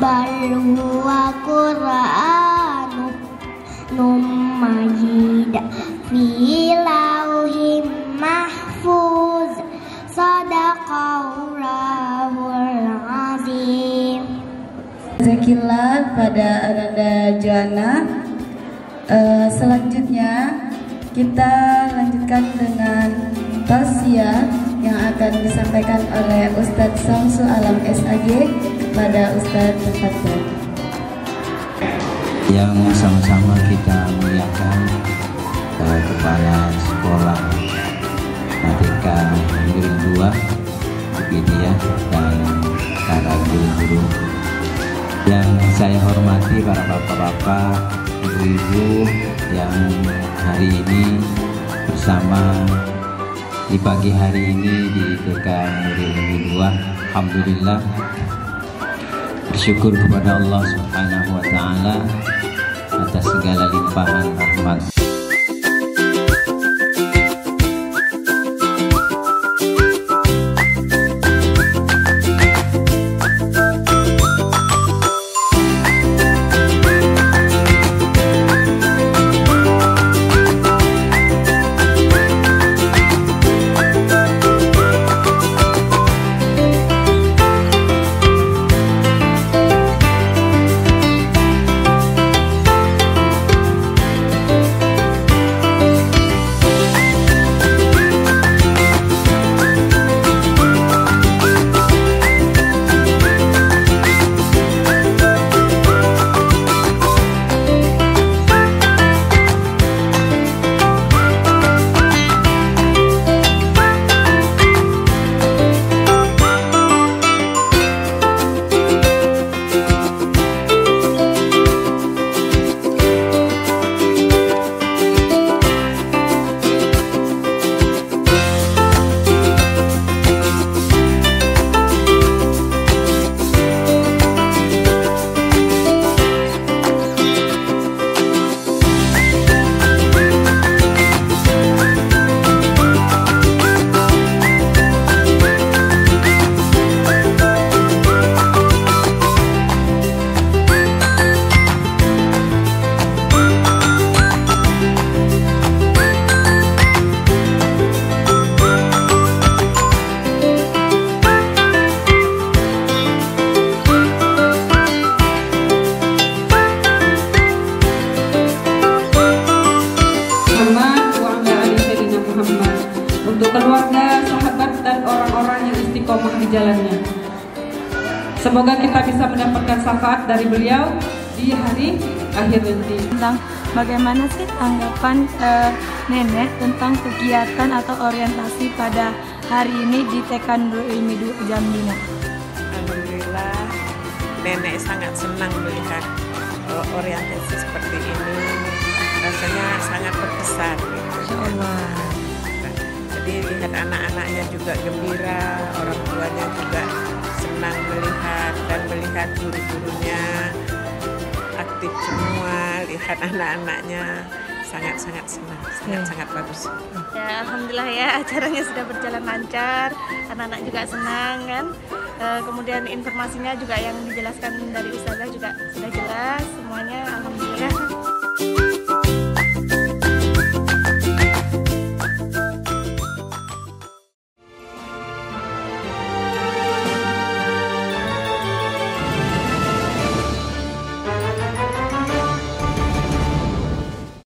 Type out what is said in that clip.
بل هو قرآن مجيد في لوح محفوظ صدق الله العظيم Zakillah pada Ananda Joana. Eh, selanjutnya kita lanjutkan dengan tausiah yang akan disampaikan oleh Ustadz Samsu Alam SAG pada Ustadz Tafadhol. yang sama-sama kita muliakan kepala sekolah Merdeka Negeri 2 Widia dan para guru-guru yang saya hormati para bapak-bapak ibu-ibu yang hari ini bersama di pagi hari ini di TK Negeri 2 Alhamdulillah bersyukur kepada Allah Subhanahu wa taala atas segala limpahan rahmat. Jalannya. Semoga kita bisa mendapatkan syafaat dari beliau di hari akhir nanti. tentang bagaimana sih tanggapan eh, nenek tentang kegiatan atau orientasi pada hari ini di TK Nurul Ilmi Jamdina. Alhamdulillah nenek sangat senang melihat uh, orientasi seperti ini rasanya sangat berkesan gitu. Allah. Jadi lihat anak-anaknya juga gembira orang tuanya juga senang melihat dan melihat guru-gurunya aktif semua lihat anak-anaknya. Sangat-sangat senang sangat-sangat bagus. Ya, alhamdulillah ya acaranya sudah berjalan lancar, anak-anak juga senang kan. Eh, kemudian informasinya juga yang dijelaskan dari ustazah juga sudah jelas semuanya